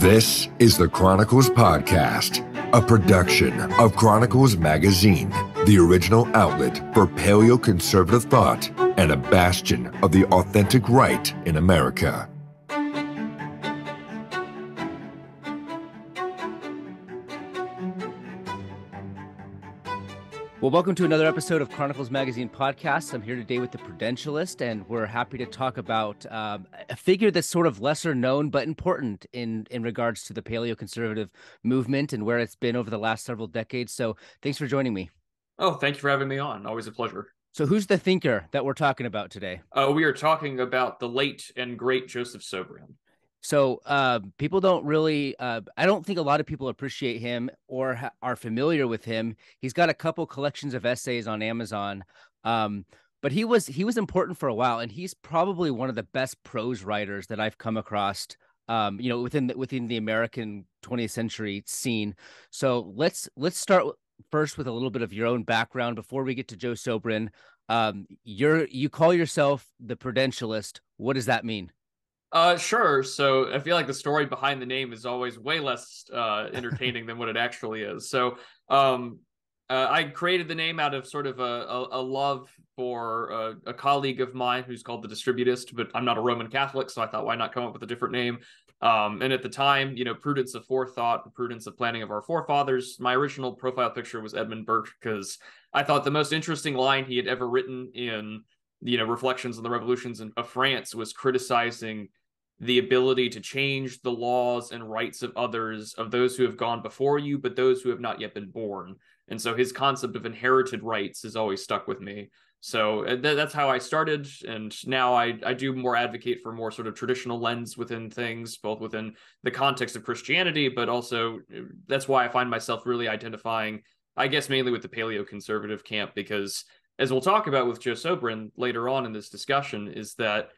This is the Chronicles Podcast, a production of Chronicles Magazine, the original outlet for paleoconservative thought and a bastion of the authentic right in America. Well, welcome to another episode of Chronicles Magazine podcast. I'm here today with the Prudentialist, and we're happy to talk about um, a figure that's sort of lesser known but important in in regards to the paleoconservative movement and where it's been over the last several decades. So, thanks for joining me. Oh, thank you for having me on. Always a pleasure. So, who's the thinker that we're talking about today? Uh, we are talking about the late and great Joseph Sobran. So uh, people don't really. Uh, I don't think a lot of people appreciate him or ha- are familiar with him. He's got a couple collections of essays on Amazon, um, but he was he was important for a while, and he's probably one of the best prose writers that I've come across. Um, you know, within the, within the American 20th century scene. So let's let's start first with a little bit of your own background before we get to Joe Sobran. Um, you're you call yourself the Prudentialist. What does that mean? Uh, sure. So I feel like the story behind the name is always way less uh, entertaining than what it actually is. So um, uh, I created the name out of sort of a, a, a love for a, a, colleague of mine who's called the Distributist, but I'm not a Roman Catholic, so I thought why not come up with a different name. Um, and at the time, you know, prudence of forethought, the prudence of planning of our forefathers. My original profile picture was Edmund Burke because I thought the most interesting line he had ever written in you know reflections on the revolutions of France was criticizing the ability to change the laws and rights of others, of those who have gone before you, but those who have not yet been born. And so his concept of inherited rights has always stuck with me. So uh, th- that's how I started. And now I, I do more advocate for more sort of traditional lens within things, both within the context of Christianity, but also uh, that's why I find myself really identifying, I guess, mainly with the paleo conservative camp, because as we'll talk about with Joe Sobran later on in this discussion, is that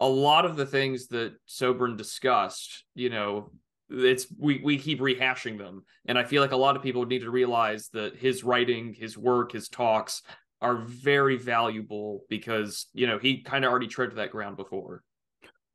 a lot of the things that Sobran discussed, you know, it's we we keep rehashing them, and I feel like a lot of people need to realize that his writing, his work, his talks are very valuable because you know he kind of already tread that ground before.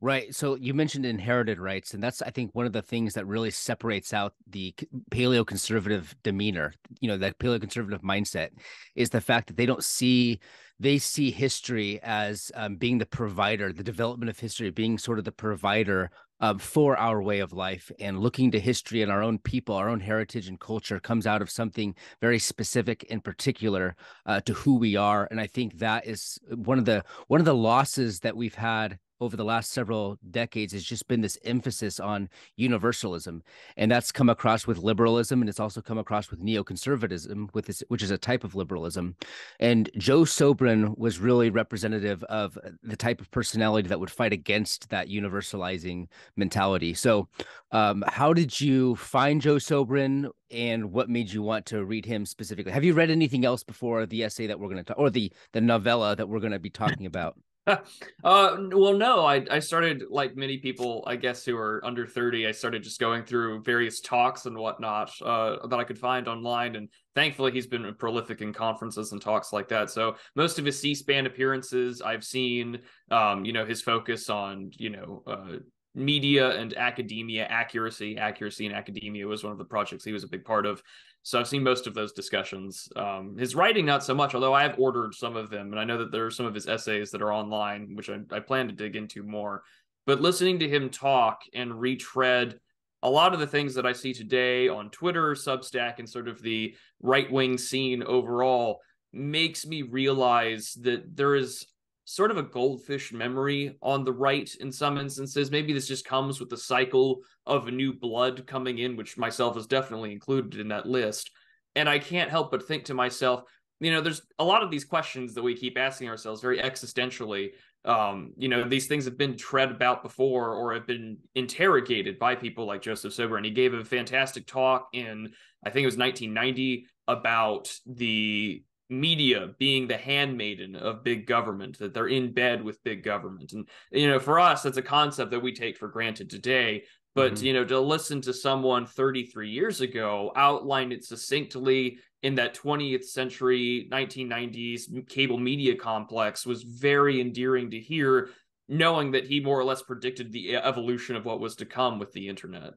Right. So you mentioned inherited rights, and that's I think one of the things that really separates out the paleoconservative demeanor, you know, that paleoconservative mindset is the fact that they don't see they see history as um, being the provider, the development of history being sort of the provider um, for our way of life and looking to history and our own people, our own heritage and culture comes out of something very specific in particular uh, to who we are. And I think that is one of the one of the losses that we've had over the last several decades has just been this emphasis on universalism. And that's come across with liberalism and it's also come across with neoconservatism with this which is a type of liberalism. And joe sobran was really representative of the type of personality that would fight against that universalizing mentality. So um, how did you find joe sobran and what made you want to read him specifically? Have you read anything else before the essay that we're going to talk or the the novella that we're going to be talking about uh, well, no, I, I started like many people, I guess, who are under 30. I started just going through various talks and whatnot uh, that I could find online. And thankfully, he's been prolific in conferences and talks like that. So most of his C SPAN appearances, I've seen, um, you know, his focus on, you know, uh, media and academia accuracy accuracy in academia was one of the projects he was a big part of so i've seen most of those discussions. Um, his writing not so much although i have ordered some of them and i know that there are some of his essays that are online which i, I plan to dig into more. But listening to him talk and retread a lot of the things that i see today on twitter substack and sort of the right-wing scene overall makes me realize that there is sort of a goldfish memory on the right in some instances. Maybe this just comes with the cycle of new blood coming in, which myself is definitely included in that list. And I can't help but think to myself, you know, there's a lot of these questions that we keep asking ourselves very existentially. Um, you know, these things have been tread about before or have been interrogated by people like Joseph Sobran. He gave a fantastic talk in, I think it was 1990, about the media being the handmaiden of big government that they're in bed with big government. And you know for us that's a concept that we take for granted today. But mm-hmm. you know to listen to someone 33 years ago outline it succinctly in that 20th century 1990s cable media complex was very endearing to hear knowing that he more or less predicted the evolution of what was to come with the internet.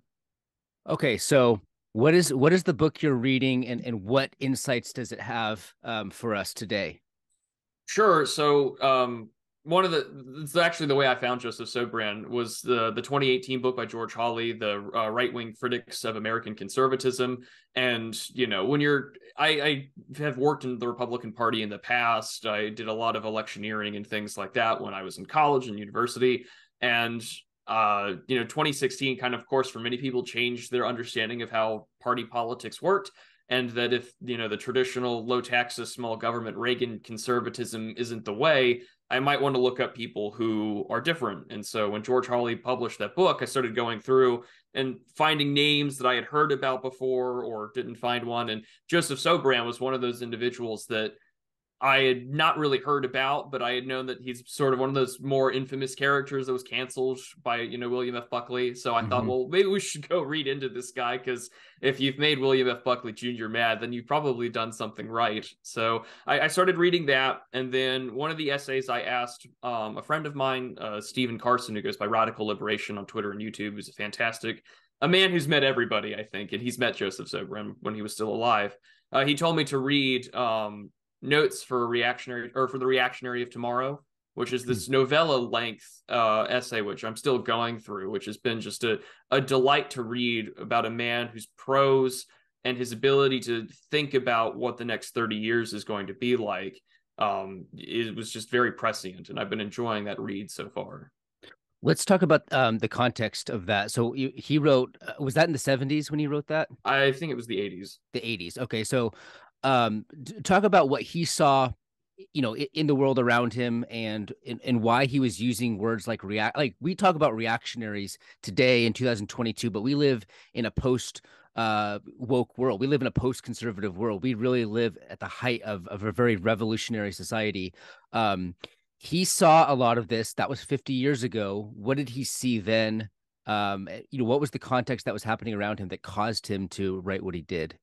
Okay, so what is what is the book you're reading, and and what insights does it have um, for us today? Sure. So um, one of the it's actually the way I found Joseph Sobran was the the 2018 book by George Hawley, the uh, right wing critics of American conservatism. And you know, when you're I, I have worked in the Republican Party in the past. I did a lot of electioneering and things like that when I was in college and university. And uh, you know, 2016 kind of, of course, for many people changed their understanding of how party politics worked and that if you know the traditional low taxes small government reagan conservatism isn't the way I might want to look up people who are different. And so when George Hawley published that book, I started going through and finding names that I had heard about before or didn't find one. And Joseph Sobran was one of those individuals that I had not really heard about, but I had known that he's sort of one of those more infamous characters that was canceled by, you know, William F. Buckley. So I mm-hmm. thought, well, maybe we should go read into this guy because if you've made William F. Buckley Jr. mad, then you've probably done something right. So I, I started reading that. And then one of the essays I asked um, a friend of mine, uh, Stephen Carson, who goes by Radical Liberation on Twitter and YouTube, who's a fantastic, a man who's met everybody, I think, and he's met Joseph Sobran when he was still alive. Uh, he told me to read um, notes for reactionary or for the reactionary of tomorrow which is this hmm. novella length uh, essay which i'm still going through which has been just a, a delight to read about a man whose prose and his ability to think about what the next 30 years is going to be like um, it was just very prescient and i've been enjoying that read so far. Let's talk about um, the context of that. So he wrote uh, was that in the 70s when he wrote that? I think it was the 80s the 80s okay so um, talk about what he saw you know in the world around him and and why he was using words like react like we talk about reactionaries today in 2022 but we live in a post uh woke world. We live in a post conservative world. We really live at the height of, of a very revolutionary society. Um he saw a lot of this. That was 50 years ago. What did he see then? Um you know what was the context that was happening around him that caused him to write what he did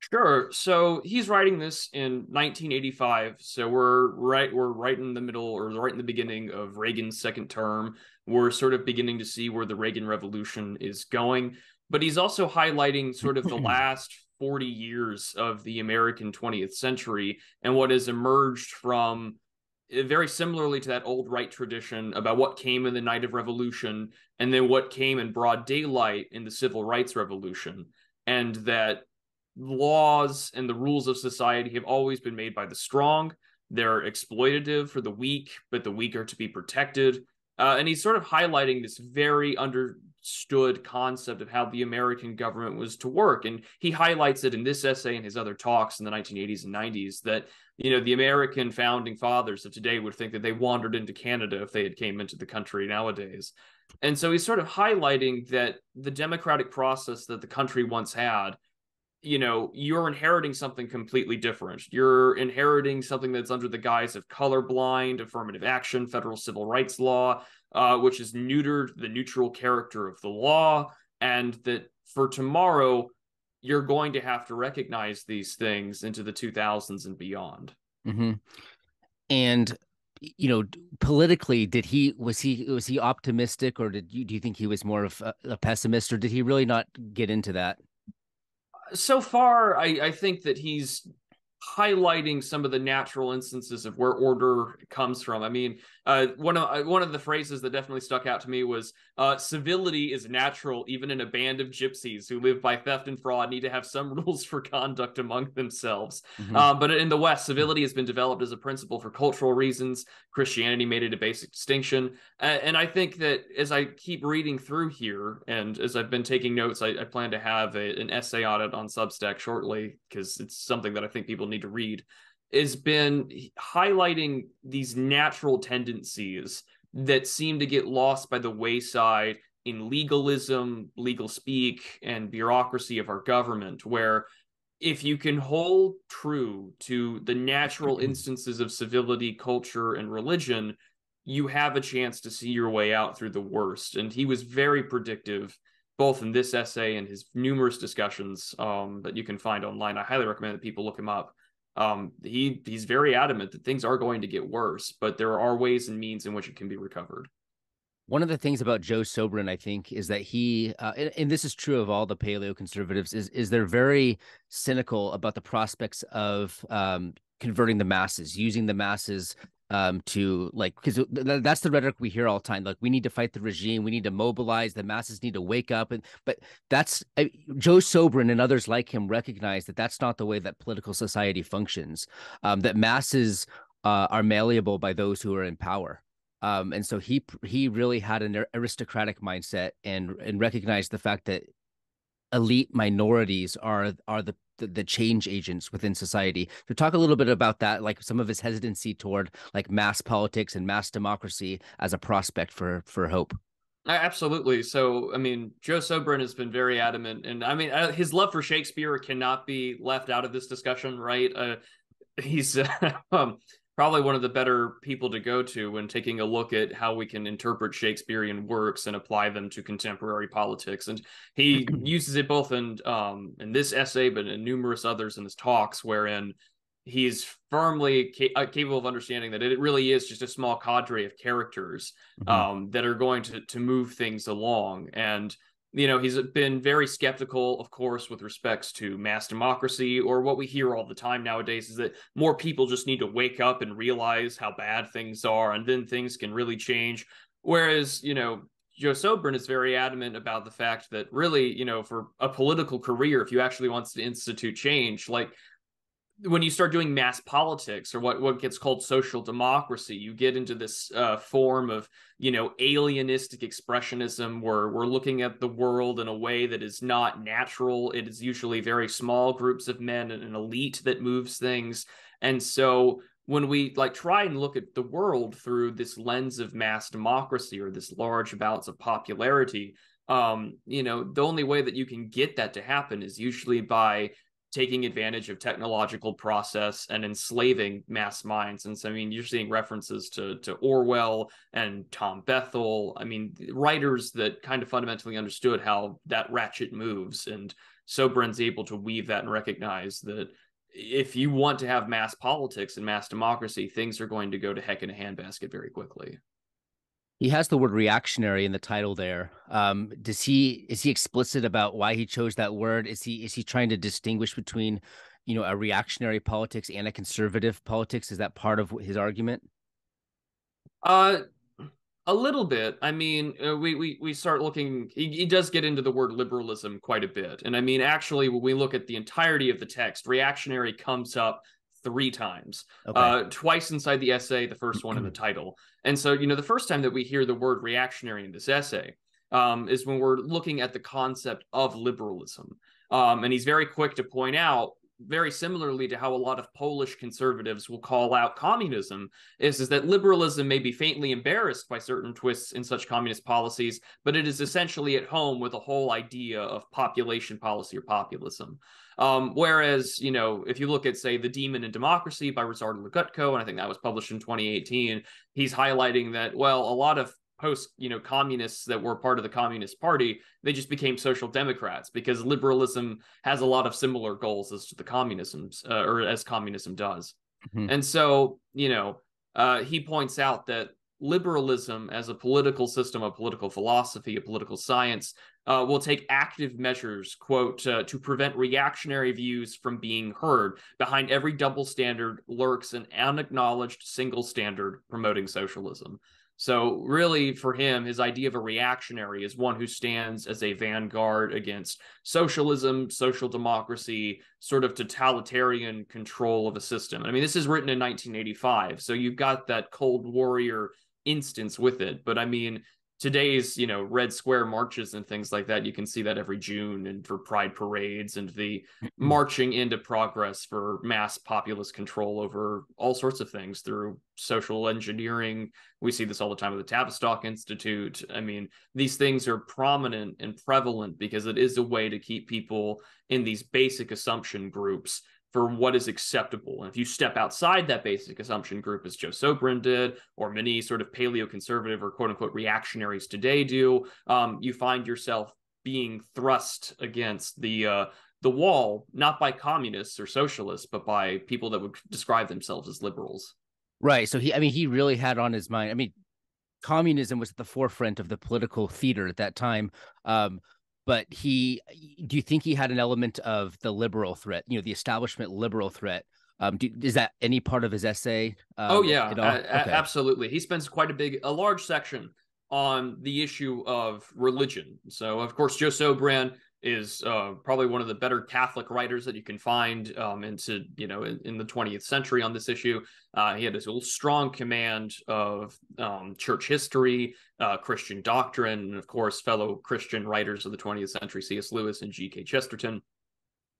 Sure. So he's writing this in 1985. So we're right we're right in the middle or right in the beginning of Reagan's second term. We're sort of beginning to see where the Reagan revolution is going, but he's also highlighting sort of the last 40 years of the American 20th century and what has emerged from eh, very similarly to that old right tradition about what came in the night of revolution and then what came in broad daylight in the civil rights revolution and that laws and the rules of society have always been made by the strong. They're exploitative for the weak, but the weak are to be protected. Uh, and he's sort of highlighting this very understood concept of how the American government was to work. And he highlights it in this essay and his other talks in the 1980s and 90s that, you know, the American founding fathers of today would think that they wandered into Canada if they had came into the country nowadays. And so he's sort of highlighting that the democratic process that the country once had you know you're inheriting something completely different. You're inheriting something that's under the guise of colorblind affirmative action federal civil rights law uh, which has neutered the neutral character of the law and that for tomorrow you're going to have to recognize these things into the 2000s and beyond. Mm-hmm. and you know politically did he was he was he optimistic or did you do you think he was more of a, a pessimist or did he really not get into that so far, I, I think that he's highlighting some of the natural instances of where order comes from. I mean, uh, one of uh, one of the phrases that definitely stuck out to me was uh, "civility is natural, even in a band of gypsies who live by theft and fraud need to have some rules for conduct among themselves." Mm-hmm. Um, but in the West, civility has been developed as a principle for cultural reasons. Christianity made it a basic distinction, uh, and I think that as I keep reading through here, and as I've been taking notes, I, I plan to have a, an essay on it on Substack shortly because it's something that I think people need to read has been highlighting these natural tendencies that seem to get lost by the wayside in legalism, legal speak, and bureaucracy of our government, where if you can hold true to the natural mm-hmm. instances of civility, culture, and religion, you have a chance to see your way out through the worst. And he was very predictive, both in this essay and his numerous discussions um, that you can find online. I highly recommend that people look him up um, he he's very adamant that things are going to get worse, but there are ways and means in which it can be recovered. One of the things about Joe Sobran, I think, is that he, uh, and, and, this is true of all the paleo conservatives, is is they're very cynical about the prospects of um, converting the masses, using the masses um, to like because th- that's the rhetoric we hear all the time. Like we need to fight the regime, we need to mobilize, the masses need to wake up, and but that's uh, Joe Sobran and others like him recognize that that's not the way that political society functions. Um, that masses uh, are malleable by those who are in power. Um, and so he he really had an aristocratic mindset and and recognized the fact that elite minorities are are the, the, change agents within society. To talk a little bit about that, like some of his hesitancy toward like mass politics and mass democracy as a prospect for for hope. Absolutely. So, I mean, Joe Sobran has been very adamant, and I mean, uh, his love for Shakespeare cannot be left out of this discussion, right? Uh, he's um, probably one of the better people to go to when taking a look at how we can interpret Shakespearean works and apply them to contemporary politics. And he uses it both in um, in this essay, but in numerous others in his talks, wherein he's firmly ca- uh, capable of understanding that it really is just a small cadre of characters mm-hmm. um, that are going to to move things along and you know, he's been very skeptical, of course, with respects to mass democracy, or what we hear all the time nowadays is that more people just need to wake up and realize how bad things are, and then things can really change. Whereas, you know, Joe Sobran is very adamant about the fact that really, you know, for a political career, if you actually wants to institute change, like when you start doing mass politics or what what gets called social democracy you get into this uh, form of you know alienistic expressionism where we're looking at the world in a way that is not natural. It is usually very small groups of men and an elite that moves things. And so when we like try and look at the world through this lens of mass democracy or this large amounts of popularity um you know the only way that you can get that to happen is usually by taking advantage of technological process and enslaving mass minds. And so, I mean, you're seeing references to to Orwell and Tom Bethell. I mean, writers that kind of fundamentally understood how that ratchet moves. And Sobran's able to weave that and recognize that if you want to have mass politics and mass democracy, things are going to go to heck in a handbasket very quickly. He has the word reactionary in the title there. Um, does he is he explicit about why he chose that word? Is he is he trying to distinguish between, you know, a reactionary politics and a conservative politics? Is that part of his argument? Uh a little bit. I mean, uh, we we we start looking. He, he, does get into the word liberalism quite a bit, and I mean, actually, when we look at the entirety of the text, reactionary comes up three times, okay. uh, twice inside the essay, the first one in the title. And so, you know, the first time that we hear the word reactionary in this essay um, is when we're looking at the concept of liberalism. Um, and he's very quick to point out very similarly to how a lot of Polish conservatives will call out communism, is, is that liberalism may be faintly embarrassed by certain twists in such communist policies, but it is essentially at home with the whole idea of population policy or populism. Um, whereas, you know, if you look at, say, The Demon in Democracy by Ryszard Legutko, and I think that was published in 2018, he's highlighting that, well, a lot of post you know communists that were part of the communist party they just became social democrats because liberalism has a lot of similar goals as to the communism uh, or as communism does mm-hmm. and so you know uh, he points out that liberalism as a political system a political philosophy a political science uh, will take active measures quote uh, to prevent reactionary views from being heard behind every double standard lurks an unacknowledged single standard promoting socialism so, really, for him, his idea of a reactionary is one who stands as a vanguard against socialism, social democracy, sort of totalitarian control of a system. I mean, this is written in 1985, so you've got that Cold Warrior instance with it. But I mean, today's you know red square marches and things like that you can see that every june and for pride parades and the mm-hmm. marching into progress for mass populist control over all sorts of things through social engineering we see this all the time with the tavistock institute i mean these things are prominent and prevalent because it is a way to keep people in these basic assumption groups for what is acceptable. And if you step outside that basic assumption group, as Joe Sobran did, or many sort of paleo conservative or quote unquote reactionaries today do, um, you find yourself being thrust against the uh, the wall, not by communists or socialists, but by people that would describe themselves as liberals. Right. So he, I mean, he really had on his mind. I mean, communism was at the forefront of the political theater at that time. Um, but he, do you think he had an element of the liberal threat? You know, the establishment liberal threat. Um, do, is that any part of his essay? Um, oh yeah, okay. absolutely. He spends quite a big, a large section on the issue of religion. So of course, Joe Sobran is uh, probably one of the better Catholic writers that you can find um, into you know in, in, the 20th century on this issue. Uh, he had a strong command of um, church history, uh, Christian doctrine, and of course fellow Christian writers of the 20th century, C.S. Lewis and G.K. Chesterton.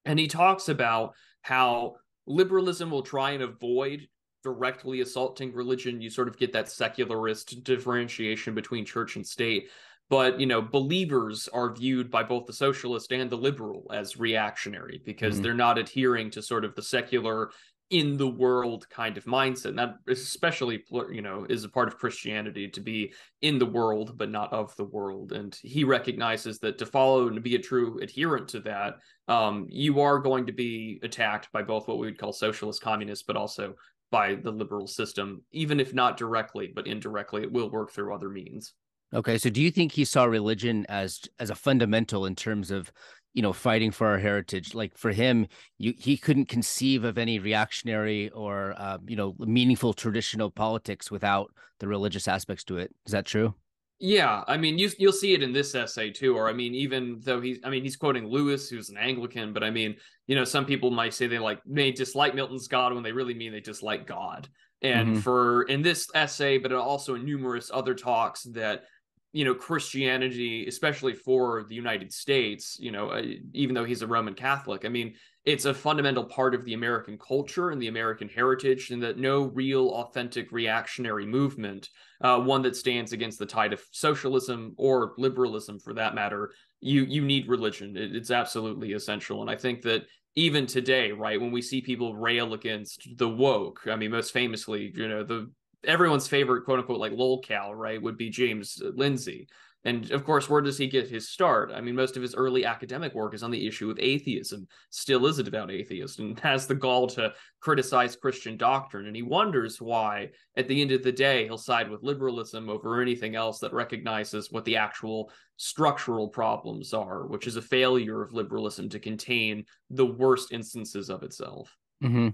And he talks about how liberalism will try and avoid directly assaulting religion. You sort of get that secularist differentiation between church and state but you know believers are viewed by both the socialist and the liberal as reactionary because mm-hmm. they're not adhering to sort of the secular in the world kind of mindset. And that especially you know is a part of christianity to be in the world but not of the world. And he recognizes that to follow and to be a true adherent to that um, you are going to be attacked by both what we would call socialist communists but also by the liberal system even if not directly but indirectly it will work through other means Okay, so do you think he saw religion as as a fundamental in terms of, you know, fighting for our heritage? Like for him, you he couldn't conceive of any reactionary or uh, you know meaningful traditional politics without the religious aspects to it. Is that true? Yeah, I mean, you you'll see it in this essay too. Or I mean, even though he's, I mean, he's quoting Lewis, who's an Anglican, but I mean, you know, some people might say they like may dislike Milton's God when they really mean they dislike God. And mm-hmm. for in this essay, but also in numerous other talks that you know christianity especially for the united states you know uh, even though he's a roman catholic i mean it's a fundamental part of the american culture and the american heritage and that no real authentic reactionary movement uh, one that stands against the tide of socialism or liberalism for that matter you you need religion. It, it's absolutely essential. And i think that even today right when we see people rail against the woke i mean most famously you know the everyone's favorite quote unquote like lolcow, right, would be James Lindsay. And of course, where does he get his start? I mean, most of his early academic work is on the issue of atheism, still is a devout atheist, and has the gall to criticize Christian doctrine. And he wonders why, at the end of the day, he'll side with liberalism over anything else that recognizes what the actual structural problems are, which is a failure of liberalism to contain the worst instances of itself. Mm-hmm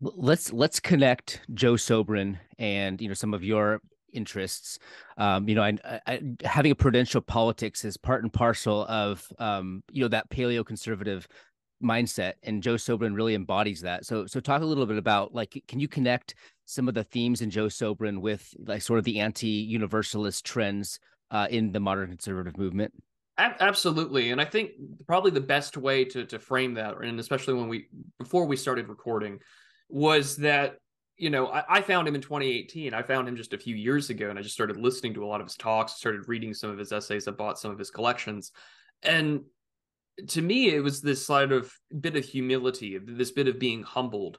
let's let's connect Joe Sobran and you know some of your interests. Um, you know, I, I, having a prudential politics is part and parcel of um, you know that paleo conservative mindset, and Joe Sobran really embodies that. So, so talk a little bit about like, can you connect some of the themes in Joe Sobran with like sort of the anti-universalist trends uh, in the modern conservative movement? Absolutely, and I think probably the best way to to frame that, and especially when we before we started recording, was that you know I, I, found him in 2018 i found him just a few years ago and i just started listening to a lot of his talks started reading some of his essays i bought some of his collections. And to me it was this side of bit of humility this bit of being humbled.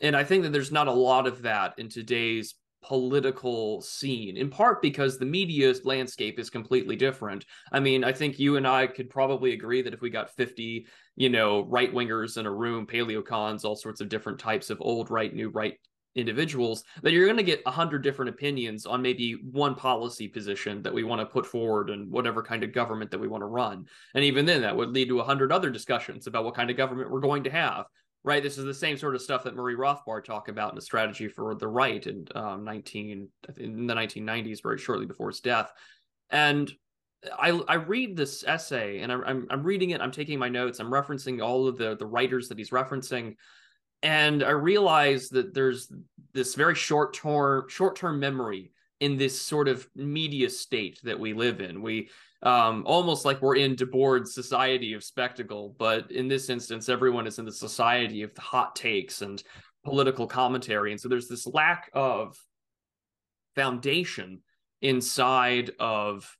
And i think that there's not a lot of that in today's political scene in part because the media landscape is completely different. I mean i think you and i could probably agree that if we got 50 you know right wingers in a room paleocons all sorts of different types of old right new right individuals that you're going to get a hundred different opinions on maybe one policy position that we want to put forward and whatever kind of government that we want to run. And even then that would lead to a hundred other discussions about what kind of government we're going to have right? This is the same sort of stuff that Murray Rothbard talked about in a strategy for the right in um, 19 in the 1990s, very shortly before his death. And I I read this essay and I'm I'm reading it. I'm taking my notes. I'm referencing all of the the writers that he's referencing, and I realize that there's this very short term short term memory in this sort of media state that we live in. We um, almost like we're in Debord's society of spectacle, but in this instance, everyone is in the society of the hot takes and political commentary, and so there's this lack of foundation inside of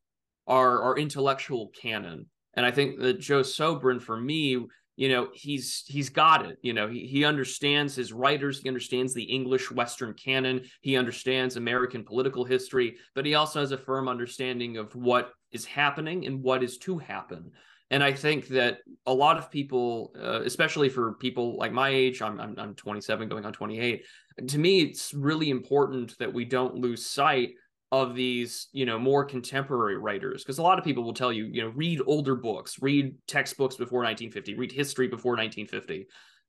our our intellectual canon. And I think that Joe Sobran, for me, you know he's he's got it you know he, he understands his writers he understands the english western canon he understands american political history but he also has a firm understanding of what is happening and what is to happen and i think that a lot of people uh, especially for people like my age I'm, I'm i'm 27 going on 28 to me it's really important that we don't lose sight of these, you know, more contemporary writers. Because a lot of people will tell you, you know, read older books, read textbooks before 1950, read history before 1950.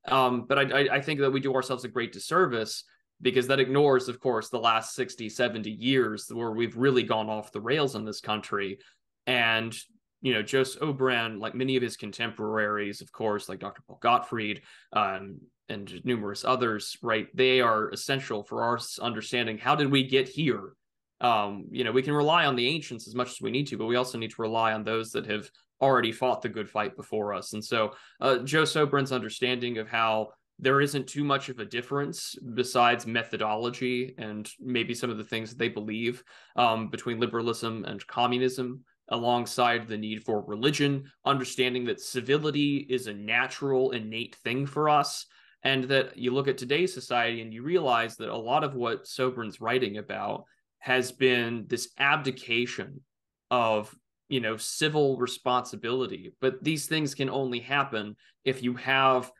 Um, but I, I think that we do ourselves a great disservice because that ignores, of course, the last 60, 70 years where we've really gone off the rails in this country. And, you know, Joseph Sobran, like many of his contemporaries, of course, like Dr. Paul Gottfried um, and numerous others, right? They are essential for our understanding how did we get here? Um, you know, we can rely on the ancients as much as we need to, but we also need to rely on those that have already fought the good fight before us. And so, uh, Joe Sobran's understanding of how there isn't too much of a difference besides methodology and maybe some of the things they believe um, between liberalism and communism alongside the need for religion understanding that civility is a natural innate thing for us and that you look at today's society and you realize that a lot of what Sobran's writing about has been this abdication of you know civil responsibility. But these things can only happen if you have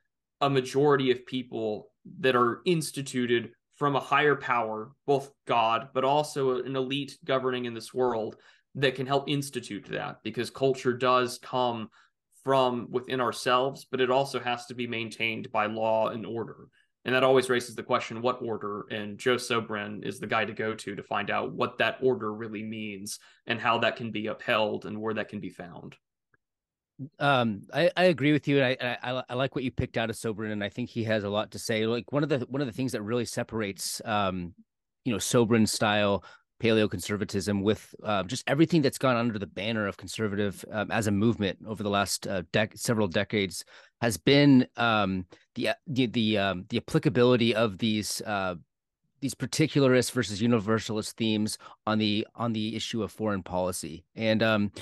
a majority of people that are instituted from a higher power, both God, but also an elite governing in this world that can help institute that because culture does come from within ourselves, but it also has to be maintained by law and order. And that always raises the question what order? And Joe Sobran is the guy to go to to find out what that order really means and how that can be upheld and where that can be found um I, I agree with you and I, I i like what you picked out of Sobran and i think he has a lot to say. Like one of the one of the things that really separates um you know Sobran style paleo conservatism with uh, just everything that's gone under the banner of conservative um, as a movement over the last uh, dec- several decades has been um the the the um the applicability of these uh these particularist versus universalist themes on the on the issue of foreign policy. And um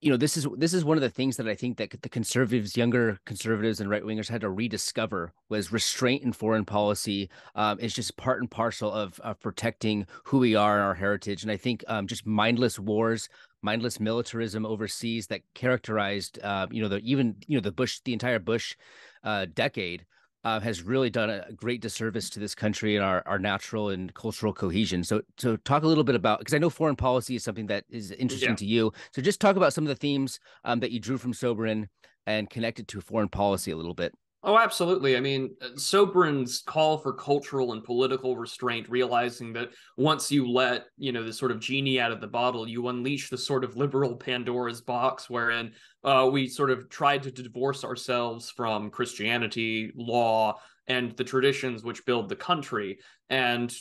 you know this is this is one of the things that I think that the conservatives, younger conservatives and right wingers had to rediscover was restraint in foreign policy. Um, it's just part and parcel of, of protecting who we are and our heritage. And I think um, just mindless wars, mindless militarism overseas that characterized, uh, you know, the even you know the Bush, the entire Bush uh, decade uh, has really done a great disservice to this country and our, our natural and cultural cohesion. So, so talk a little bit about because I know foreign policy is something that is interesting yeah. to you. So, just talk about some of the themes um, that you drew from Sobran and connected to foreign policy a little bit. Oh, absolutely. I mean, uh, Sobran's call for cultural and political restraint, realizing that once you let, you know, the sort of genie out of the bottle, you unleash the sort of liberal Pandora's box wherein uh, we sort of tried to divorce ourselves from Christianity, law, and the traditions which build the country. And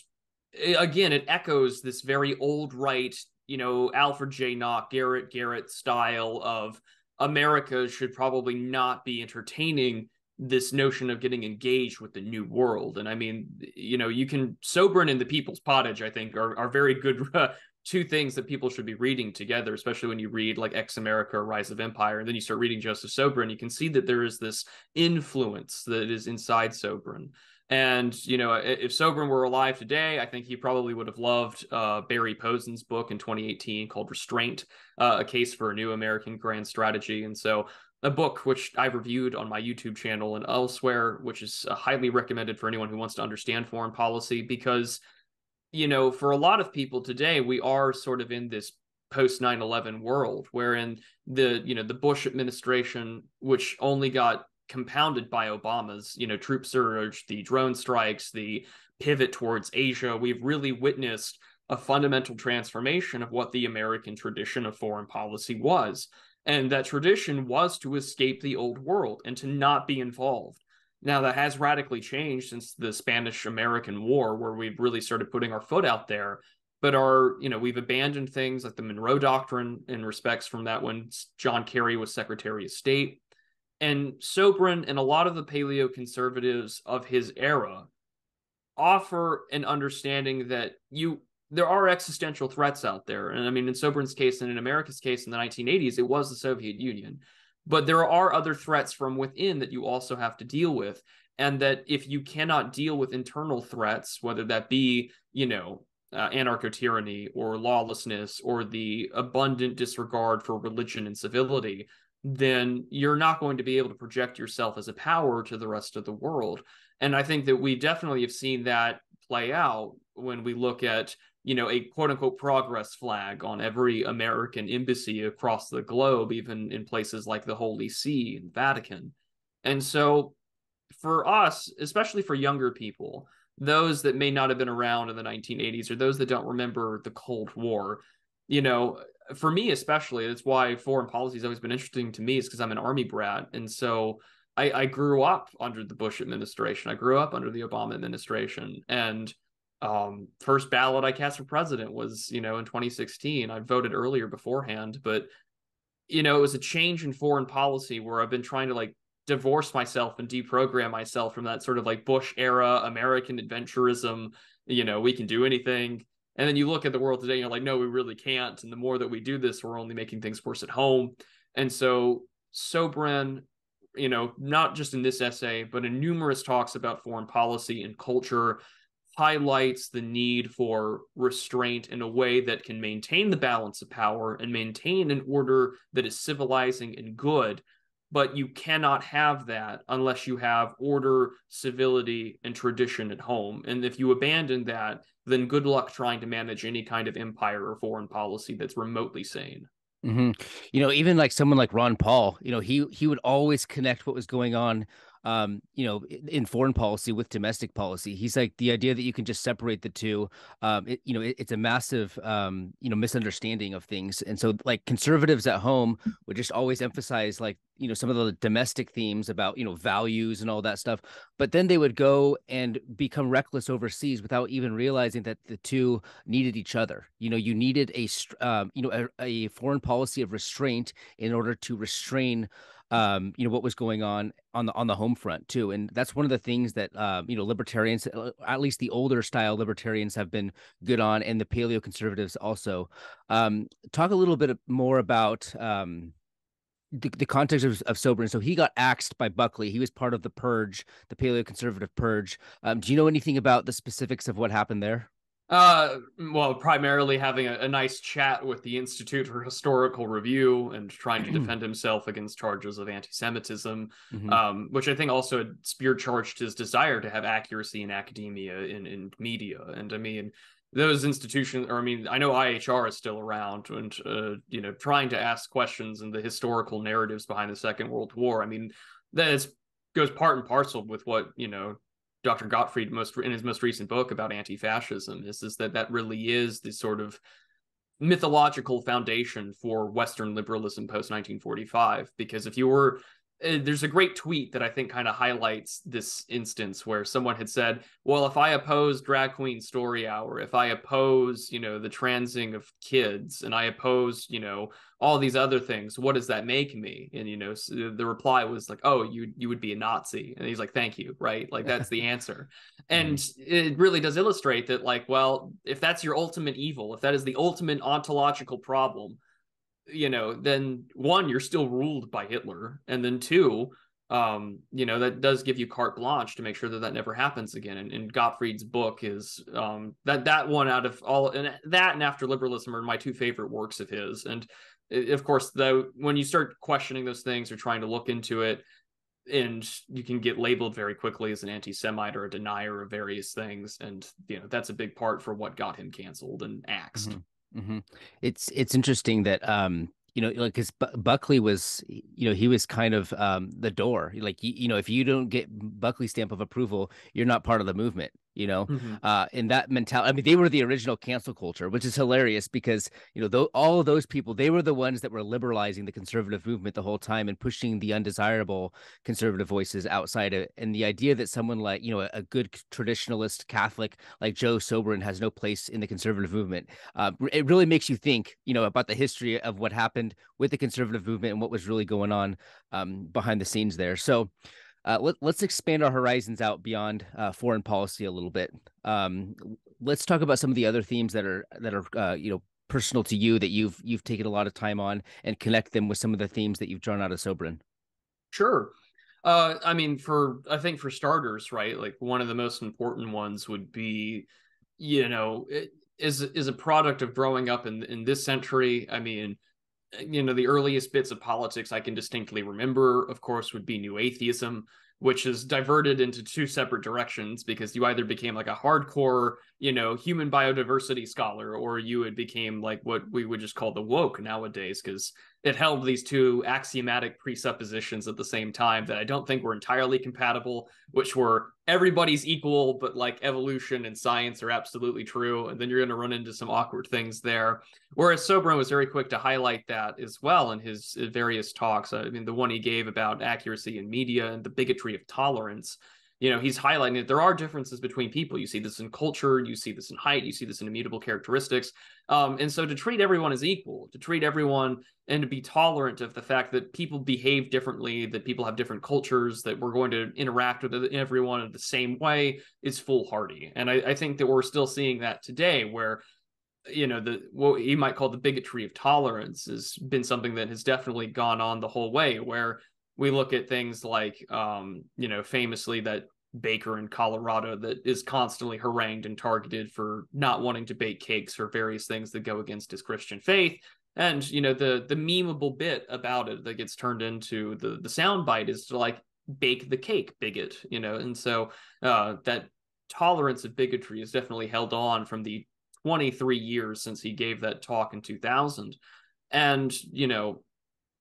it, again, it echoes this very old right, you know, Albert Jay Nock, Garet Garrett style of America should probably not be entertaining this notion of getting engaged with the new world. And I mean, you know, you can Sobran and the People's Pottage, I think, are are very good uh, two things that people should be reading together, especially when you read like Ex America, Rise of Empire, and then you start reading Joseph Sobran, you can see that there is this influence that is inside Sobran. And you know, if Sobran were alive today, I think he probably would have loved uh, Barry Posen's book in 2018 called Restraint, uh, a case for a new American grand strategy. And so a book which I've reviewed on my YouTube channel and elsewhere, which is uh, highly recommended for anyone who wants to understand foreign policy because, you know, for a lot of people today, we are sort of in this post 9-11 world wherein the you know the bush administration which only got compounded by obama's you know troop surge the drone strikes the pivot towards asia we've really witnessed a fundamental transformation of what the american tradition of foreign policy was and that tradition was to escape the old world and to not be involved. Now, that has radically changed since the Spanish American War, where we've really started putting our foot out there. But our, you know, we've abandoned things like the Monroe Doctrine in respects from that when John Kerry was Secretary of State. And Sobran and a lot of the paleo conservatives of his era offer an understanding that you there are existential threats out there. And I mean, in Sobran's case and in America's case in the 1980s, it was the Soviet Union. But there are other threats from within that you also have to deal with. And that if you cannot deal with internal threats, whether that be, you know, uh, anarcho tyranny or lawlessness or the abundant disregard for religion and civility, then you're not going to be able to project yourself as a power to the rest of the world. And I think that we definitely have seen that play out when we look at you know, a quote unquote progress flag on every American embassy across the globe, even in places like the Holy See and Vatican. And so for us, especially for younger people, those that may not have been around in the 1980s or those that don't remember the Cold War, you know, for me especially, that's why foreign policy has always been interesting to me, is because I'm an army brat. And so I, I grew up under the Bush administration. I grew up under the Obama administration. And um, first ballot I cast for president was, you know, in 2016. I voted earlier beforehand, but you know, it was a change in foreign policy where I've been trying to like divorce myself and deprogram myself from that sort of like Bush era American adventurism, you know, we can do anything. And then you look at the world today and you're like, no, we really can't. And the more that we do this, we're only making things worse at home. And so Sobran, you know, not just in this essay, but in numerous talks about foreign policy and culture, highlights the need for restraint in a way that can maintain the balance of power and maintain an order that is civilizing and good but you cannot have that unless you have order, civility, and tradition at home. And if you abandon that, then good luck trying to manage any kind of empire or foreign policy that's remotely sane. Mm-hmm. You know, even like someone like Ron Paul, you know, he he would always connect what was going on um, you know, in foreign policy with domestic policy. He's like the idea that you can just separate the two. Um, it, you know, it, it's a massive, um, you know, misunderstanding of things. And so, like conservatives at home would just always emphasize like you know some of the domestic themes about you know values and all that stuff but then they would go and become reckless overseas without even realizing that the two needed each other you know you needed a um, you know a, a, foreign policy of restraint in order to restrain um, you know what was going on on the on the home front too, and that's one of the things that um, you know libertarians, uh, at least the older style libertarians, have been good on, and the paleo conservatives also. Um, talk a little bit more about um, the, the context of, of Sobran. So he got axed by Buckley. He was part of the purge, the paleo conservative purge. Um, do you know anything about the specifics of what happened there? Uh, well, primarily having a, a, nice chat with the Institute for Historical Review and trying to defend himself against charges of anti-Semitism, mm-hmm. um, which I think also spear charged his desire to have accuracy in academia in in media. And I mean, those institutions, or I mean, I know IHR is still around and uh, you know trying to ask questions and the historical narratives behind the Second World War. I mean, that is goes part and parcel with what you know Dr. Gottfried most in his most recent book about anti-fascism is is that that really is the sort of mythological foundation for Western liberalism post 1945. Because if you were Uh, there's a great tweet that I think kind of highlights this instance where someone had said, "Well, if I oppose drag queen story hour, if I oppose, you know, the transing of kids, and I oppose, you know, all these other things, what does that make me?" And you know, so the reply was like, "Oh, you you would be a Nazi," and he's like, "Thank you," right? Like that's the answer, mm-hmm. and it really does illustrate that, like, well, if that's your ultimate evil, if that is the ultimate ontological problem you know, then one, you're still ruled by Hitler, and then two, um, you know, that does give you carte blanche to make sure that that never happens again. And, and Gottfried's book is um, that that one out of all, and that and After Liberalism are my two favorite works of his. And of course, though, when you start questioning those things or trying to look into it, and you can get labeled very quickly as an anti-Semite or a denier of various things, and you know that's a big part for what got him canceled and axed. Mm-hmm. Mm-hmm. It's it's interesting that um you know like because Buckley was you know he was kind of um the door like you, you know if you don't get Buckley stamp of approval you're not part of the movement you know mm-hmm. uh in that mentality i mean they were the original cancel culture which is hilarious because you know th- all of those people they were the ones that were liberalizing the conservative movement the whole time and pushing the undesirable conservative voices outside of it and the idea that someone like you know a, a good traditionalist catholic like joe sobran has no place in the conservative movement uh, it really makes you think you know about the history of what happened with the conservative movement and what was really going on um, behind the scenes there so uh, let, us expand our horizons out beyond uh, foreign policy a little bit. Um, let's talk about some of the other themes that are that are uh, you know personal to you that you've you've taken a lot of time on, and connect them with some of the themes that you've drawn out of Sobran. Sure. Uh, I mean, for I think for starters, right? Like one of the most important ones would be, you know, it is is a product of growing up in in this century. I mean, you know the earliest bits of politics i can distinctly remember of course would be new atheism which is diverted into two separate directions because you either became like a hardcore you know, human biodiversity scholar, or you had became like what we would just call the woke nowadays, because it held these two axiomatic presuppositions at the same time that I don't think were entirely compatible, which were everybody's equal, but like evolution and science are absolutely true. And then you're going to run into some awkward things there. Whereas Sobran was very quick to highlight that as well in his uh, various talks. I mean, the one he gave about accuracy in media and the bigotry of tolerance you know he's highlighting that there are differences between people. You see this in culture you see this in height you see this in immutable characteristics. Um, and so to treat everyone as equal to treat everyone and to be tolerant of the fact that people behave differently that people have different cultures that we're going to interact with everyone in the same way is foolhardy. And I, I think that we're still seeing that today where you know the what you might call the bigotry of tolerance has been something that has definitely gone on the whole way where we look at things like um, you know famously that baker in colorado that is constantly harangued and targeted for not wanting to bake cakes for various things that go against his christian faith. And you know the the memeable bit about it that gets turned into the the sound bite is to like bake the cake bigot you know? And so uh that tolerance of bigotry is definitely held on from the 23 years since he gave that talk in 2000 and you know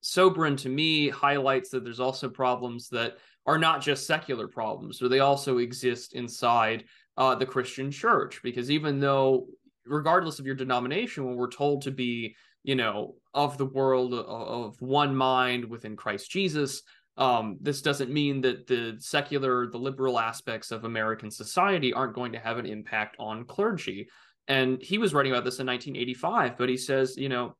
Sobran to me highlights that there's also problems that are not just secular problems, but they also exist inside uh, the Christian church. Because even though, regardless of your denomination, when we're told to be, you know, of the world of one mind within Christ Jesus, um, this doesn't mean that the secular, the liberal aspects of American society aren't going to have an impact on clergy. And he was writing about this in 1985, but he says, you know,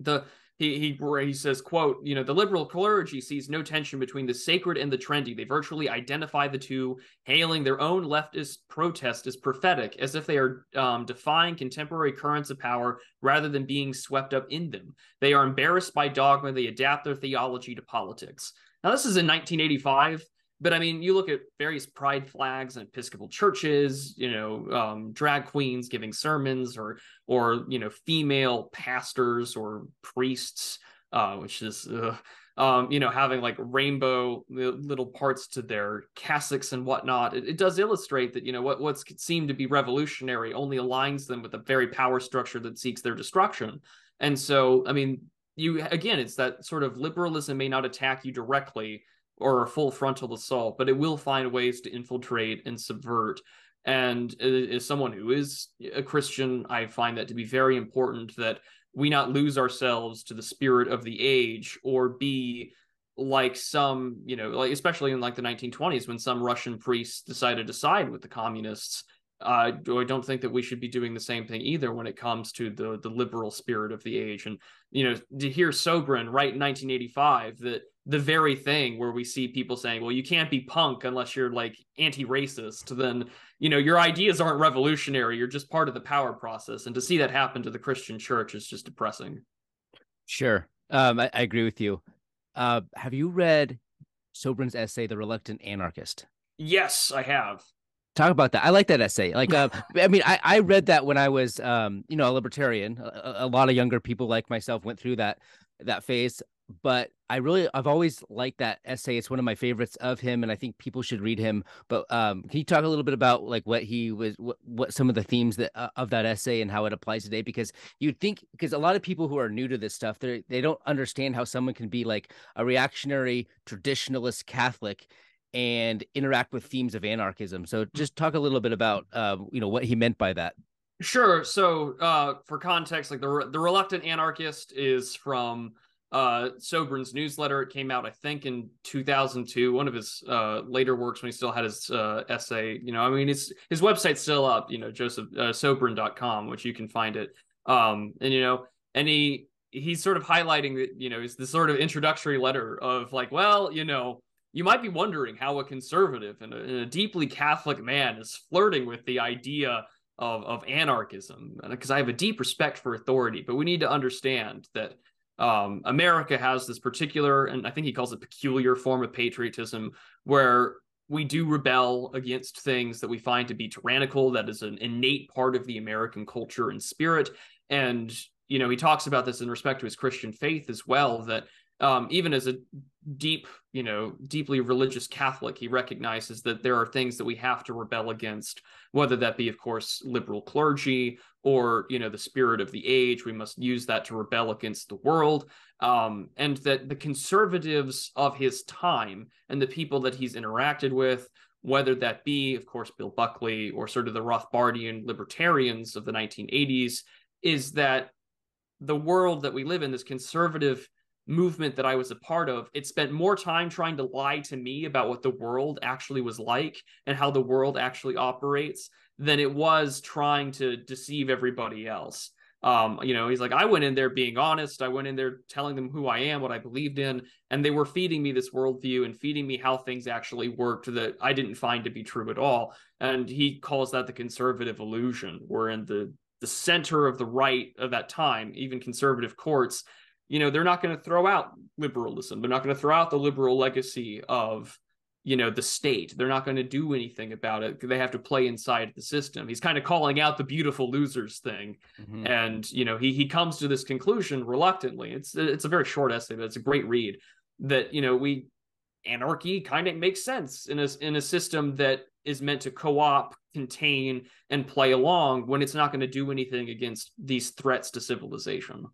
the he he he says quote you know the liberal clergy sees no tension between the sacred and the trendy. They virtually identify the two hailing their own leftist protest as prophetic as if they are um, defying contemporary currents of power rather than being swept up in them. They are embarrassed by dogma. They adapt their theology to politics. Now this is in 1985 but I mean, you look at various pride flags and Episcopal churches, you know, um, drag queens giving sermons, or or you know, female pastors or priests, uh, which is, uh, um, you know, having like rainbow little parts to their cassocks and whatnot. It, it does illustrate that you know what what's seemed to be revolutionary only aligns them with a very power structure that seeks their destruction. And so, I mean, you again, it's that sort of liberalism may not attack you directly or a full frontal assault, but it will find ways to infiltrate and subvert. And as someone who is a Christian, I find that to be very important that we not lose ourselves to the spirit of the age or be like some, you know, like especially in like the 1920s when some Russian priests decided to side with the communists. Uh, I don't think that we should be doing the same thing either when it comes to the the liberal spirit of the age. And you know, to hear Sobran write in 1985 that the very thing where we see people saying, well, you can't be punk unless you're like anti racist, then, you know, your ideas aren't revolutionary. You're just part of the power process. And to see that happen to the Christian church is just depressing. Sure. Um, I, I agree with you. Uh, have you read Sobran's essay, The Reluctant Anarchist? Yes, I have. Talk about that. I like that essay. Like, uh, I mean, I, I read that when I was, um, you know, a libertarian. A, a lot of younger people like myself went through that that phase but I really I've always liked that essay. It's one of my favorites of him, and I think people should read him. But um, can you talk a little bit about like what he was, what, what some of the themes that uh, of that essay and how it applies today? Because you'd think because a lot of people who are new to this stuff, they they don't understand how someone can be like a reactionary traditionalist Catholic and interact with themes of anarchism. So just talk a little bit about uh, you know what he meant by that. Sure. So uh, for context, like the the reluctant anarchist is from uh, Sobran's newsletter. It came out, I think, in 2002. One of his uh, later works when he still had his uh, essay. You know, I mean, his his website's still up. You know, Joseph uh, Sobran.com, which you can find it. Um, and you know, and he he's sort of highlighting that you know, is the sort of introductory letter of like, well, you know, you might be wondering how a conservative and a, and a deeply Catholic man is flirting with the idea of of anarchism because I have a deep respect for authority, but we need to understand that um, America has this particular, and I think he calls it peculiar form of patriotism, where we do rebel against things that we find to be tyrannical. That is an innate part of the American culture and spirit. And, you know, he talks about this in respect to his Christian faith as well, that um, even as a deep, you know, deeply religious Catholic, he recognizes that there are things that we have to rebel against whether that be, of course, liberal clergy or you know the spirit of the age. We must use that to rebel against the world, um, and that the conservatives of his time and the people that he's interacted with whether that be, of course, Bill Buckley or sort of the Rothbardian libertarians of the 1980s, is that the world that we live in, this conservative movement that I was a part of, it spent more time trying to lie to me about what the world actually was like and how the world actually operates than it was trying to deceive everybody else. Um, you know, he's like, I went in there being honest. I went in there telling them who I am, what I believed in, and they were feeding me this worldview and feeding me how things actually worked that I didn't find to be true at all. And he calls that the conservative illusion, wherein the the center of the right of that time, even conservative courts, you know, they're not going to throw out liberalism. They're not going to throw out the liberal legacy of you know the state. They're not going to do anything about it. They have to play inside the system. He's kind of calling out the beautiful losers thing. Mm-hmm. and you know he he comes to this conclusion reluctantly. It's it's a very short essay but it's a great read that you know we anarchy kind of makes sense in a in a system that is meant to co-op contain and play along when it's not going to do anything against these threats to civilization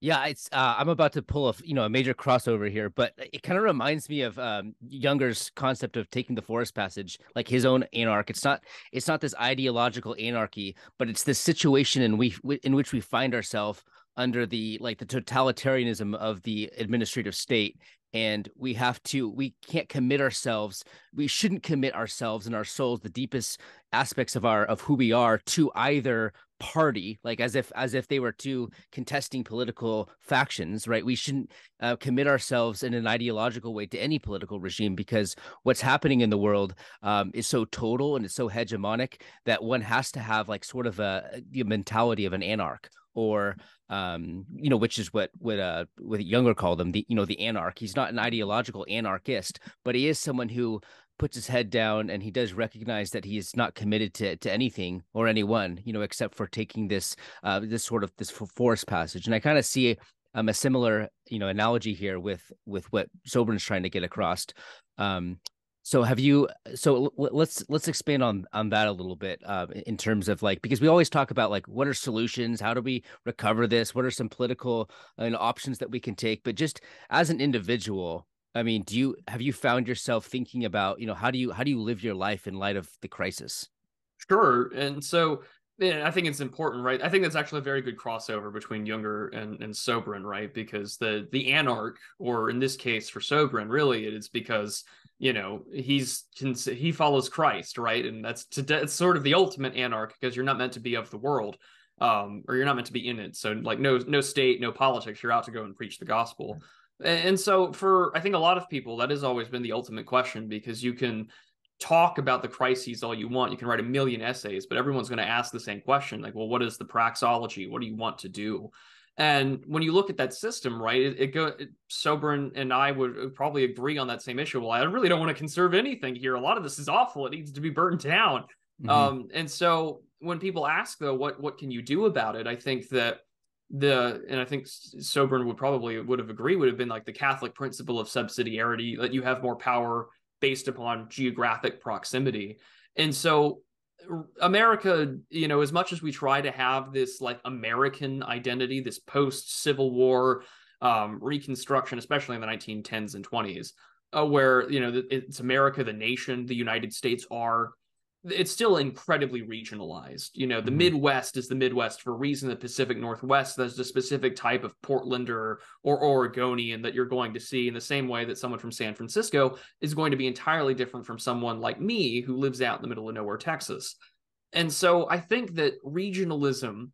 yeah, it's uh, I'm about to pull a you know a major crossover here, but it kind of reminds me of um, Junger's concept of taking the forest passage, like his own anarch. It's not it's not this ideological anarchy, but it's this situation in we in which we find ourselves under the like the totalitarianism of the administrative state and we have to we can't commit ourselves we shouldn't commit ourselves and our souls the deepest aspects of our of who we are to either party like as if as if they were two contesting political factions right we shouldn't uh, commit ourselves in an ideological way to any political regime because what's happening in the world um, is so total and it's so hegemonic that one has to have like sort of a, a mentality of an anarch or um, you know, which is what what uh what Junger called them, the you know, the anarch. He's not an ideological anarchist, but he is someone who puts his head down and he does recognize that he is not committed to to anything or anyone, you know, except for taking this uh this sort of this forest passage. And I kind of see um a similar, you know, analogy here with with what Sobran's trying to get across. Um, so have you? So let's let's expand on on that a little bit uh, in terms of like because we always talk about like what are solutions, how do we recover this, what are some political uh, options that we can take, but just as an individual, I mean, do you have you found yourself thinking about you know how do you how do you live your life in light of the crisis? Sure, and so yeah, I think it's important, right? I think that's actually a very good crossover between Junger and, and Sobran, right? Because the the anarch, or in this case for Sobran, really it's because you know he's he follows christ right and that's to it's sort of the ultimate anarch because you're not meant to be of the world um or you're not meant to be in it so like no no state no politics you're out to go and preach the gospel and, and so for i think a lot of people that has always been the ultimate question because you can talk about the crises all you want you can write a million essays but everyone's going to ask the same question like well what is the praxology what do you want to do and when you look at that system, right, it, it go it, Sobran and I would probably agree on that same issue. Well, I really don't want to conserve anything here. A lot of this is awful. It needs to be burned down. Mm-hmm. Um, and so when people ask though, what what can you do about it? I think that the and I think Sobran would probably would have agreed would have been like the Catholic principle of subsidiarity that you have more power based upon geographic proximity. And so America, you know, as much as we try to have this like American identity, this post Civil War um, reconstruction, especially in the 1910s and 20s, uh, where, you know, it's America, the nation, the United States are it's still incredibly regionalized. You know, the mm-hmm. Midwest is the Midwest for a reason. The Pacific Northwest, there's a specific type of Portlander or Oregonian that you're going to see in the same way that someone from San Francisco is going to be entirely different from someone like me who lives out in the middle of nowhere, Texas. And so I think that regionalism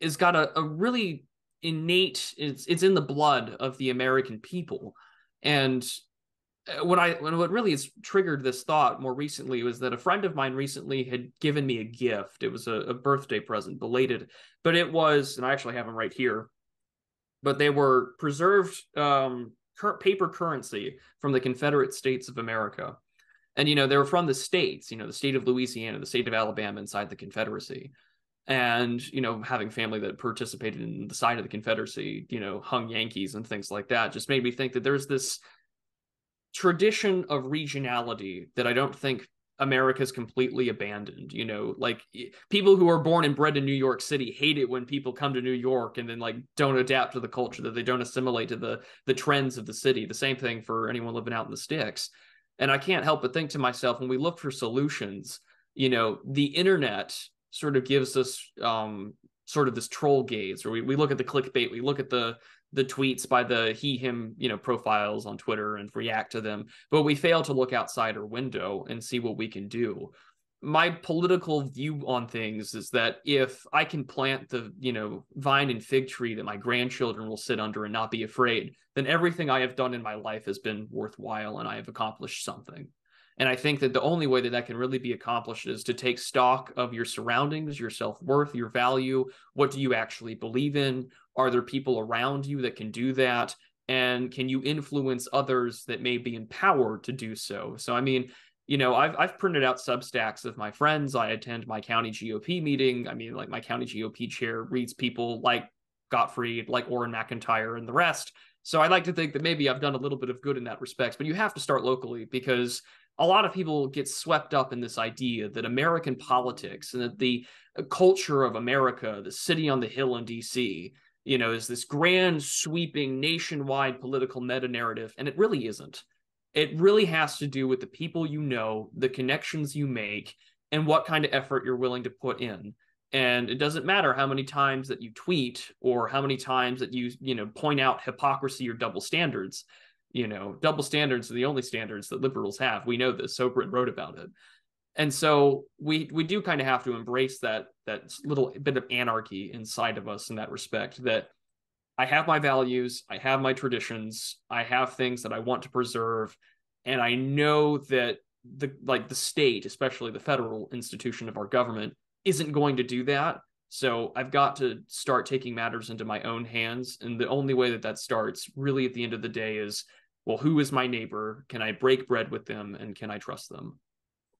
has got a, a really innate, it's, it's in the blood of the American people. And what I what really has triggered this thought more recently was that a friend of mine recently had given me a gift. It was a, a birthday present, belated, but it was, and I actually have them right here. But they were preserved um, paper currency from the Confederate States of America, and you know they were from the states, you know, the state of Louisiana, the state of Alabama, inside the Confederacy and you know having family that participated in the side of the confederacy you know hung yankees and things like that just made me think that there's this tradition of regionality that I don't think America's completely abandoned. You know, like people who are born and bred in New York City hate it when people come to New York and then like don't adapt to the culture, that they don't assimilate to the the trends of the city. The same thing for anyone living out in the sticks. And I can't help but think to myself when we look for solutions, you know, the internet sort of gives us um sort of this troll gaze, or we, we look at the clickbait, we look at the the tweets by the he him you know profiles on twitter and react to them but we fail to look outside our window and see what we can do. My political view on things is that if i can plant the you know vine and fig tree that my grandchildren will sit under and not be afraid then everything i have done in my life has been worthwhile and i have accomplished something and I think that the only way that that can really be accomplished is to take stock of your surroundings, your self worth, your value. What do you actually believe in? Are there people around you that can do that? And can you influence others that may be empowered to do so? So, I mean, you know, I've I've printed out substacks of my friends. I attend my county GOP meeting. I mean, like my county GOP chair reads people like Gottfried, like Auron MacIntyre, and the rest. So I like to think that maybe I've done a little bit of good in that respect. But you have to start locally because a lot of people get swept up in this idea that American politics and that the uh, culture of America, the city on the hill in DC, you know, is this grand, sweeping, nationwide political meta narrative. And it really isn't. It really has to do with the people you know, the connections you make, and what kind of effort you're willing to put in. And it doesn't matter how many times that you tweet or how many times that you, you know, point out hypocrisy or double standards you know double standards are the only standards that liberals have. We know this. Sobran wrote about it. And so we we do kind of have to embrace that that little bit of anarchy inside of us in that respect that i have my values i have my traditions i have things that i want to preserve and i know that the like the state especially the federal institution of our government isn't going to do that. So I've got to start taking matters into my own hands. And the only way that that starts, really, at the end of the day, is well, who is my neighbor? Can I break bread with them? And can I trust them?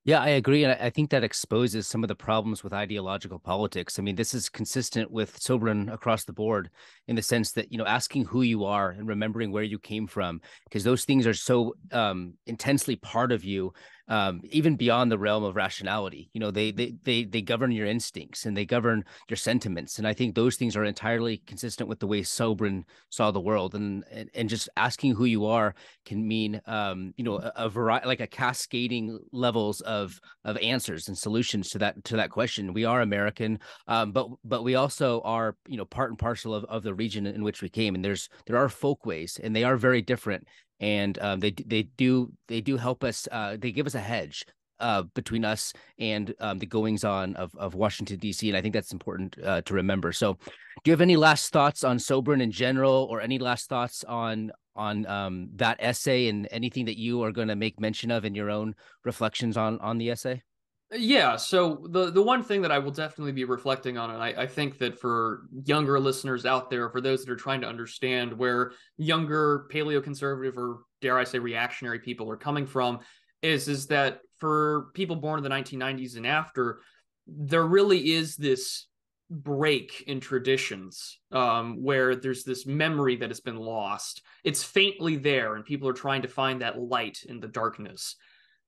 Yeah, I agree. And I think that exposes some of the problems with ideological politics. I mean, this is consistent with Sobran across the board in the sense that, you know, asking who you are and remembering where you came from, because those things are so um, intensely part of you um, even beyond the realm of rationality. You know, they they they they govern your instincts and they govern your sentiments, and I think those things are entirely consistent with the way Sobran saw the world. And and, and just asking who you are can mean, um, you know, a, a variety like a cascading levels of of answers and solutions to that to that question. We are American, um, but but we also are you know part and parcel of of the region in which we came, and there's there are folkways, and they are very different and um, they they do they do help us. Uh, they give us a hedge uh, between us and um, the goings on of, of Washington D.C. And I think that's important uh, to remember. So, do you have any last thoughts on Sobran in general, or any last thoughts on on um, that essay and anything that you are going to make mention of in your own reflections on on the essay? Yeah. So the the one thing that I will definitely be reflecting on, and I, I think that for younger listeners out there, for those that are trying to understand where younger paleoconservative or dare I say reactionary people are coming from, is is that for people born in the 1990s and after, there really is this break in traditions um, where there's this memory that has been lost. It's faintly there, and people are trying to find that light in the darkness.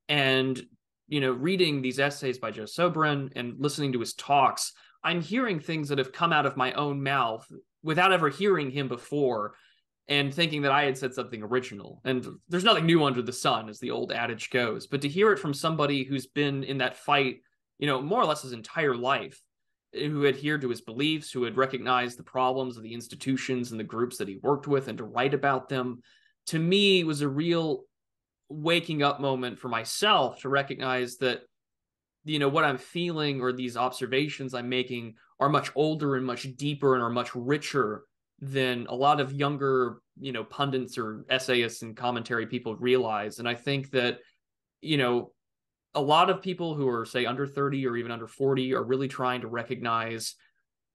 And you know, reading these essays by Joe Sobran and listening to his talks, I'm hearing things that have come out of my own mouth without ever hearing him before and thinking that I had said something original. And there's nothing new under the sun, as the old adage goes. But to hear it from somebody who's been in that fight, you know, more or less his entire life, who adhered to his beliefs, who had recognized the problems of the institutions and the groups that he worked with and to write about them, to me was a real waking up moment for myself to recognize that you know what i'm feeling or these observations i'm making are much older and much deeper and are much richer than a lot of younger you know pundits or essayists and commentary people realize. And i think that you know a lot of people who are say under 30 or even under 40 are really trying to recognize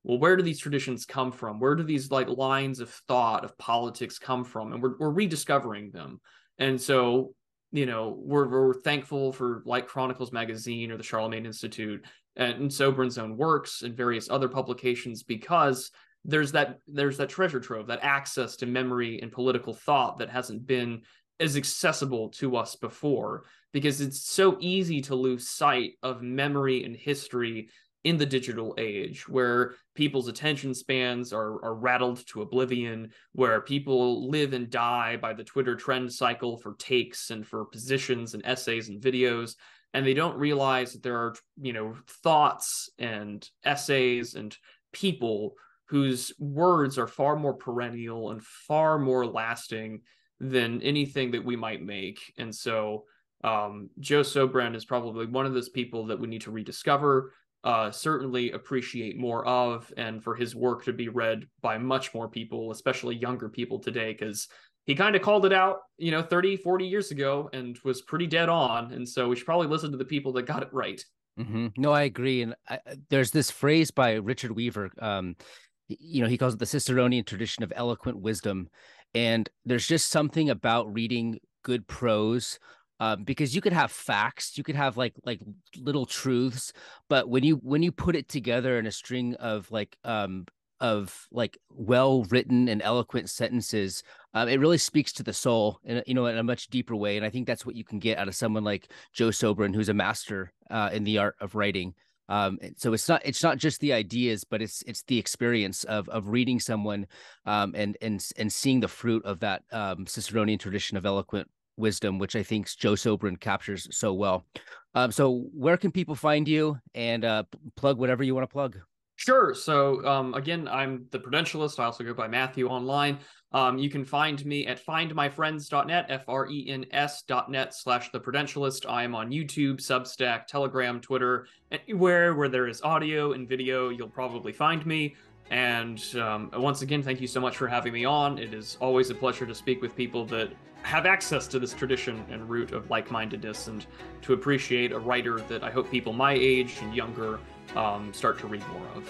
well where do these traditions come from? Where do these like lines of thought of politics come from? And we're, we're rediscovering them. And so you know, we're, we're thankful for like Chronicles Magazine or the Charlemagne Institute and, and Sobran's own works and various other publications because there's that there's that treasure trove, that access to memory and political thought that hasn't been as accessible to us before because it's so easy to lose sight of memory and history in the digital age where people's attention spans are, are rattled to oblivion where people live and die by the twitter trend cycle for takes and for positions and essays and videos and they don't realize that there are you know thoughts and essays and people whose words are far more perennial and far more lasting than anything that we might make. And so um, joe sobran is probably one of those people that we need to rediscover uh, certainly appreciate more of, and for his work to be read by much more people, especially younger people today, because he kind of called it out, you know, 30, 40 years ago and was pretty dead on. And so we should probably listen to the people that got it right. Mm-hmm. No, I agree. And I, there's this phrase by Richard Weaver. Um, you know, he calls it the Ciceronian tradition of eloquent wisdom. And there's just something about reading good prose um, because you could have facts you could have like like little truths but when you when you put it together in a string of like um of like well written and eloquent sentences um, it really speaks to the soul in you know in a much deeper way and i think that's what you can get out of someone like joe sobran who's a master uh, in the art of writing. Um, so it's not it's not just the ideas but it's it's the experience of of reading someone um, and and and seeing the fruit of that um, ciceronian tradition of eloquent wisdom, which I think Joe Sobran captures so well. Um, so where can people find you and uh, plug whatever you want to plug? Sure. So um, again, I'm the Prudentialist. I also go by Matthew online. Um, you can find me at findmyfrens.net, F-R-E-N-S.net slash the Prudentialist. I am on YouTube, Substack, Telegram, Twitter, anywhere where there is audio and video, you'll probably find me. And um, once again, thank you so much for having me on. It is always a pleasure to speak with people that have access to this tradition and root of like-mindedness and to appreciate a writer that I hope people my age and younger um, start to read more of.